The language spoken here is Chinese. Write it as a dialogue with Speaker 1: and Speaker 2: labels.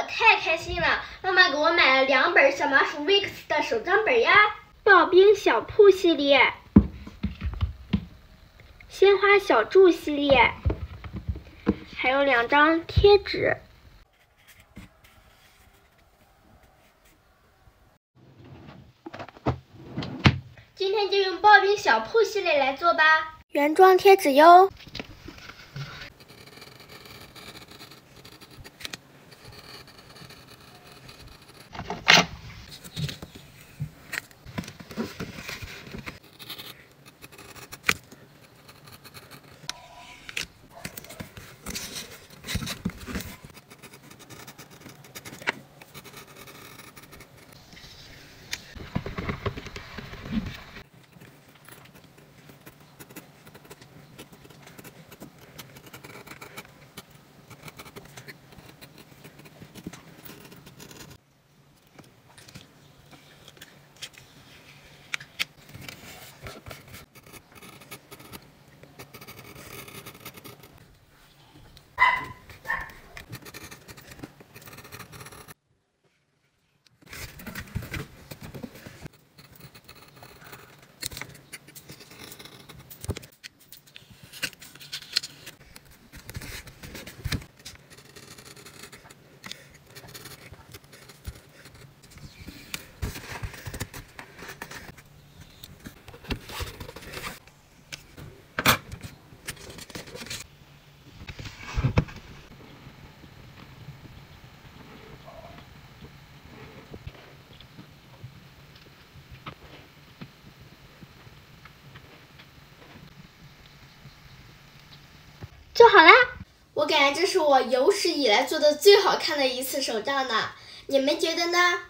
Speaker 1: 我太开心了，妈妈给我买了两本小麻薯 Weeks 的手账本呀。
Speaker 2: 刨冰小铺系列，鲜花小筑系列，还有两张贴纸。
Speaker 1: 今天就用刨冰小铺系列来做吧，
Speaker 2: 原装贴纸哟。
Speaker 1: 做好啦！我感觉这是我有史以来做的最好看的一次手账呢，你们觉得呢？